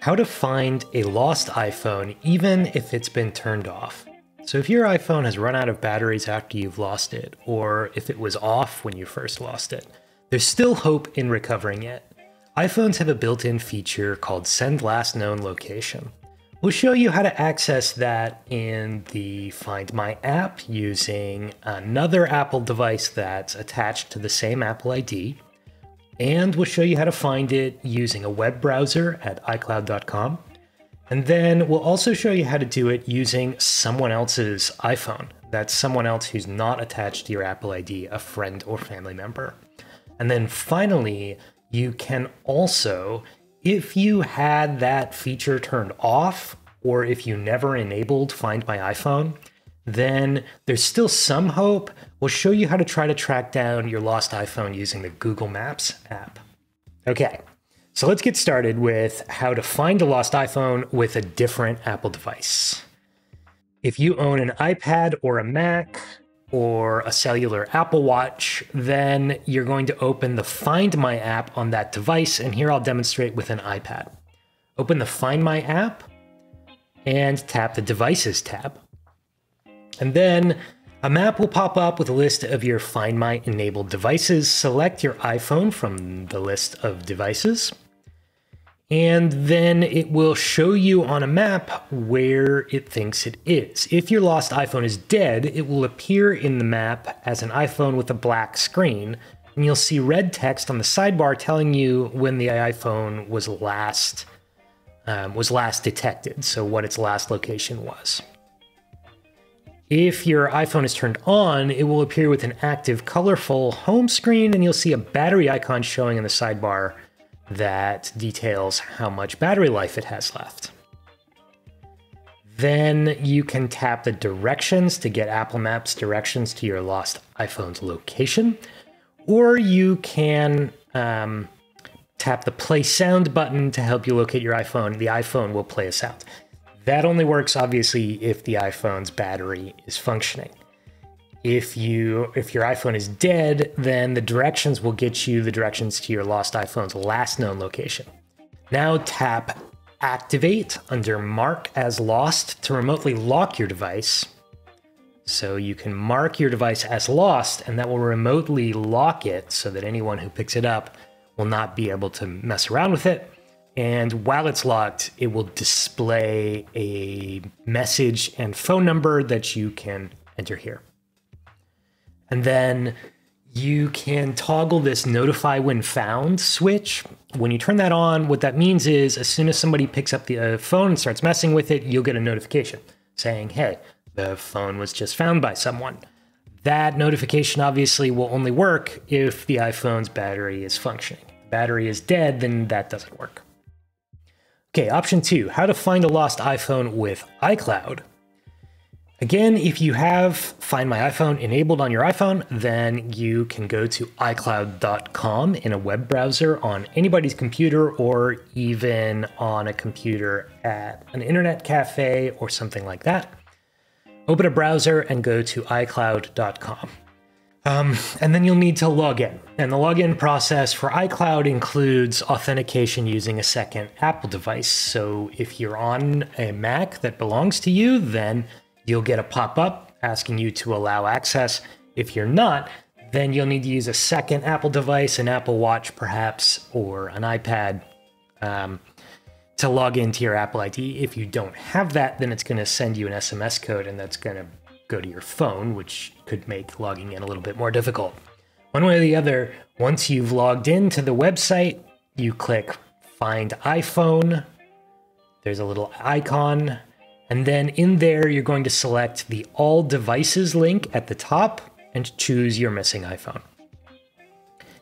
how to find a lost iPhone even if it's been turned off. So, if your iPhone has run out of batteries after you've lost it, or if it was off when you first lost it, there's still hope in recovering it. iPhones have a built in feature called Send Last Known Location. We'll show you how to access that in the Find My app using another Apple device that's attached to the same Apple ID. And we'll show you how to find it using a web browser at iCloud.com. And then we'll also show you how to do it using someone else's iPhone. That's someone else who's not attached to your Apple ID, a friend or family member. And then finally, you can also, if you had that feature turned off, or if you never enabled Find My iPhone, then there's still some hope. We'll show you how to try to track down your lost iPhone using the Google Maps app. Okay, so let's get started with how to find a lost iPhone with a different Apple device. If you own an iPad or a Mac, or a cellular Apple Watch, then you're going to open the Find My app on that device. And here I'll demonstrate with an iPad. Open the Find My app and tap the Devices tab. And then a map will pop up with a list of your Find My enabled devices. Select your iPhone from the list of devices and then it will show you on a map where it thinks it is. If your lost iPhone is dead, it will appear in the map as an iPhone with a black screen, and you'll see red text on the sidebar telling you when the iPhone was last um, was last detected, so what its last location was. If your iPhone is turned on, it will appear with an active, colorful home screen, and you'll see a battery icon showing in the sidebar that details how much battery life it has left. Then you can tap the directions to get Apple Maps directions to your lost iPhone's location, or you can um, tap the play sound button to help you locate your iPhone. The iPhone will play a sound. That only works obviously if the iPhone's battery is functioning. If you if your iPhone is dead, then the directions will get you the directions to your lost iPhone's last known location. Now tap activate under mark as lost to remotely lock your device. So you can mark your device as lost and that will remotely lock it so that anyone who picks it up will not be able to mess around with it. And while it's locked, it will display a message and phone number that you can enter here. And then you can toggle this notify when found switch. When you turn that on, what that means is as soon as somebody picks up the uh, phone and starts messing with it, you'll get a notification saying, hey, the phone was just found by someone. That notification obviously will only work if the iPhone's battery is functioning. If the battery is dead, then that doesn't work. Okay, option two how to find a lost iPhone with iCloud. Again, if you have Find My iPhone enabled on your iPhone, then you can go to iCloud.com in a web browser on anybody's computer or even on a computer at an internet cafe or something like that. Open a browser and go to iCloud.com. Um, and then you'll need to log in. And the login process for iCloud includes authentication using a second Apple device. So if you're on a Mac that belongs to you, then you'll get a pop up asking you to allow access. If you're not, then you'll need to use a second Apple device, an Apple Watch perhaps, or an iPad um, to log into your Apple ID. If you don't have that, then it's going to send you an SMS code and that's going to go to your phone, which could make logging in a little bit more difficult. One way or the other, once you've logged into the website, you click Find iPhone. There's a little icon and then in there, you're going to select the All Devices link at the top and choose your missing iPhone.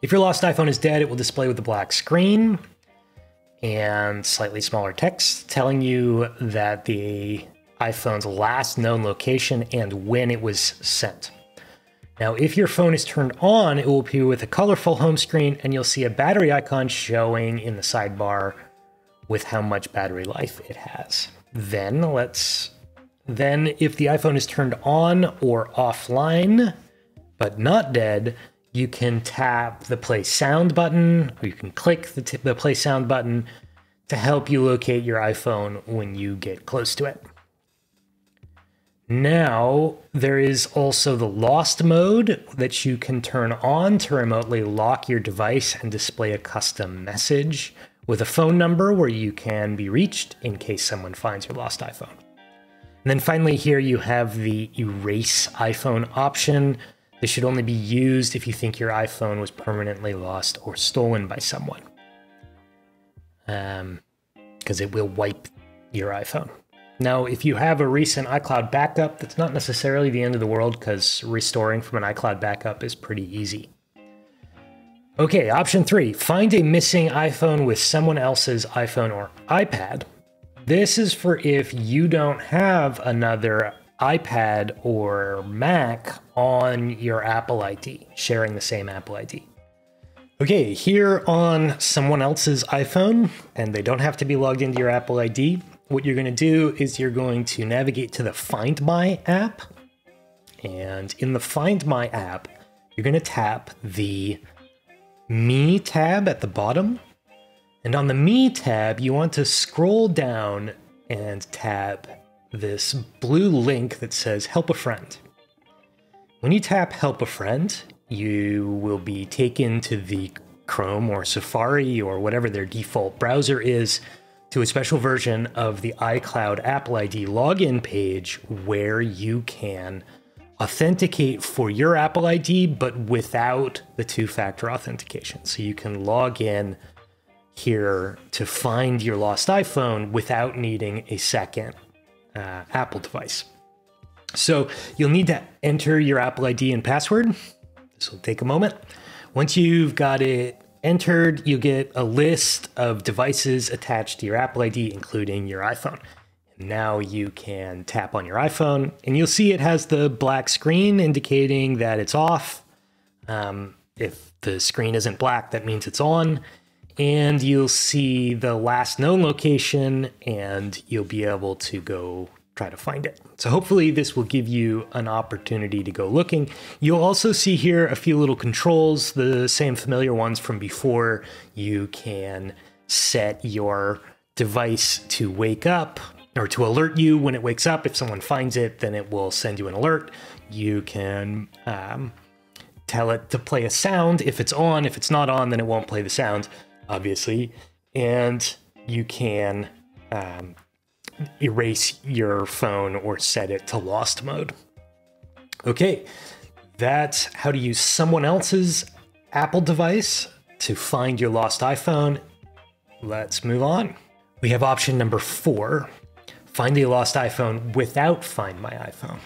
If your lost iPhone is dead, it will display with a black screen and slightly smaller text telling you that the iPhone's last known location and when it was sent. Now, if your phone is turned on, it will appear with a colorful home screen and you'll see a battery icon showing in the sidebar with how much battery life it has. Then let's, then if the iPhone is turned on or offline, but not dead, you can tap the play sound button, or you can click the, the play sound button to help you locate your iPhone when you get close to it. Now, there is also the lost mode that you can turn on to remotely lock your device and display a custom message with a phone number where you can be reached in case someone finds your lost iPhone. And then finally, here you have the erase iPhone option. This should only be used if you think your iPhone was permanently lost or stolen by someone. Um, because it will wipe your iPhone. Now, if you have a recent iCloud backup, that's not necessarily the end of the world because restoring from an iCloud backup is pretty easy. Okay, option three, find a missing iPhone with someone else's iPhone or iPad. This is for if you don't have another iPad or Mac on your Apple ID, sharing the same Apple ID. Okay, here on someone else's iPhone, and they don't have to be logged into your Apple ID, what you're going to do is you're going to navigate to the Find My app. And in the Find My app, you're going to tap the Me tab at the bottom. And on the Me tab, you want to scroll down and tap this blue link that says Help a Friend. When you tap Help a Friend, you will be taken to the Chrome or Safari or whatever their default browser is to a special version of the iCloud Apple ID login page where you can authenticate for your Apple ID, but without the two factor authentication. So you can log in here to find your lost iPhone without needing a second uh, Apple device. So you'll need to enter your Apple ID and password. This will take a moment. Once you've got it entered, you get a list of devices attached to your Apple ID, including your iPhone. Now you can tap on your iPhone and you'll see it has the black screen indicating that it's off. Um, if the screen isn't black, that means it's on. And you'll see the last known location and you'll be able to go try to find it. So hopefully this will give you an opportunity to go looking. You'll also see here a few little controls, the same familiar ones from before. You can set your device to wake up or to alert you when it wakes up. If someone finds it, then it will send you an alert. You can um, tell it to play a sound if it's on. If it's not on, then it won't play the sound, obviously. And you can um, erase your phone or set it to lost mode. Okay, that's how to use someone else's Apple device to find your lost iPhone. Let's move on. We have option number four find a lost iPhone without Find My iPhone.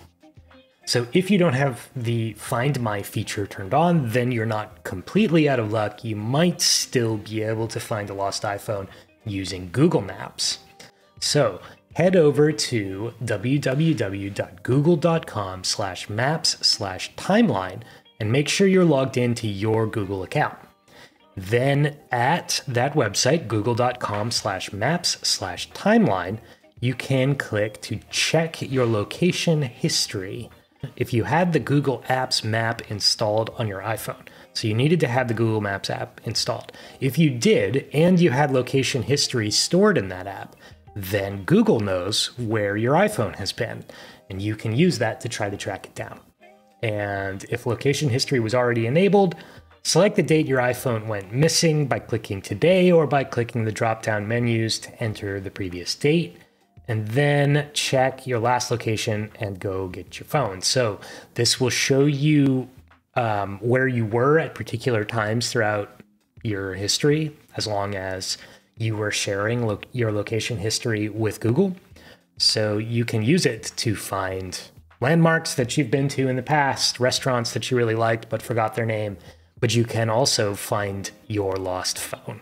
So if you don't have the Find My feature turned on, then you're not completely out of luck. You might still be able to find a lost iPhone using Google Maps. So head over to www.google.com slash maps slash timeline and make sure you're logged into your Google account. Then at that website, google.com slash maps slash timeline, you can click to check your location history if you had the Google Apps map installed on your iPhone. So you needed to have the Google Maps app installed. If you did, and you had location history stored in that app, then Google knows where your iPhone has been, and you can use that to try to track it down. And if location history was already enabled, select the date your iPhone went missing by clicking today or by clicking the drop down menus to enter the previous date. And then check your last location and go get your phone. So, this will show you um, where you were at particular times throughout your history, as long as you were sharing lo- your location history with Google. So you can use it to find landmarks that you've been to in the past, restaurants that you really liked but forgot their name, but you can also find your lost phone.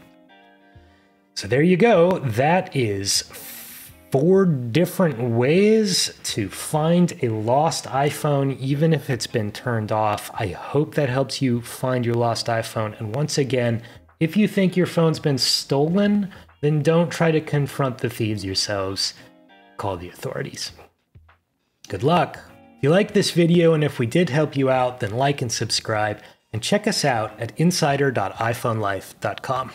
So there you go. That is four different ways to find a lost iPhone, even if it's been turned off. I hope that helps you find your lost iPhone. And once again, if you think your phone's been stolen, then don't try to confront the thieves yourselves. Call the authorities. Good luck. If you like this video and if we did help you out, then like and subscribe, and check us out at insider.iphonelife.com.